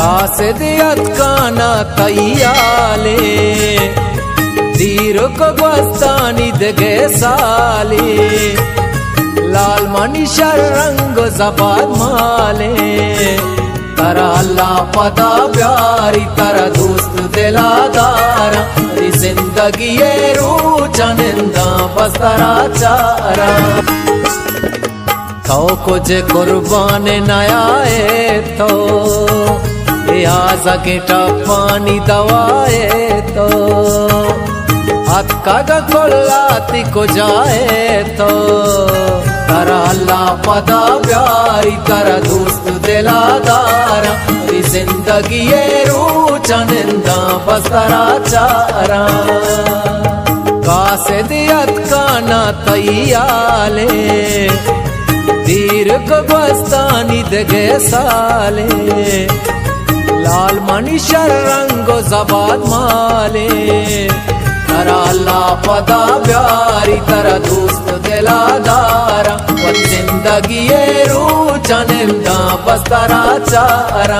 ಖಾಸದಿಯತ್ ಕಾನ ತಯ್ಯಾಲೆ ದೀರಕ ಬಸ್ತಾನಿದಗೆ ಸಾಲೆ लाल मनीषर रंग जबाद माले। तरा अल्लाह पता प्यारी, तरा दोस्त दिला दारा। ज़िंदगी ये रू चनिंदा बस तरा चारा। तो कुछ कुर्बान नया तो। माझा पानी दवाए तो येतो हक्काग को जाए तो। तर अल्ला पदा प्यारी, तर दोस्त दिला दारा। ती ज़िंदगी ये रूच निंदा बसरा चारा। कासे दियत काना तैयाले, दीर्घ बस्तानी दगे साले। लाल मनीषर रंगो जबाद माले। तरा अल्लाह पदा प्यारी तरा दोस्त दिलादारा ज़िंदगी ये रू चनिंदा बस तरा चारा।